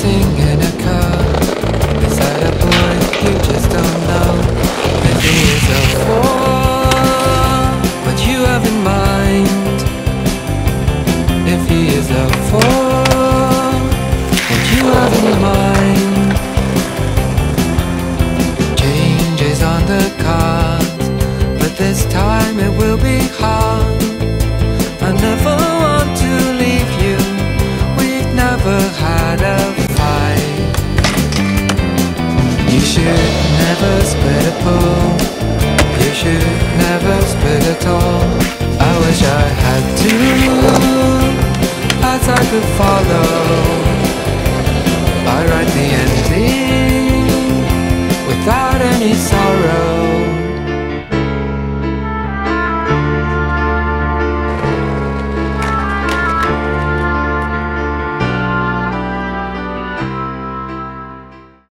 dancing in a car Beside a boy you just don't know? The day is a fool What you have in mind. If he is a fool What you have in mind. Change is on the cards, But this time it will be hard. Should never split a pool. You should never split at all. I wish I had two As I could follow. I write the ending without any sorrow.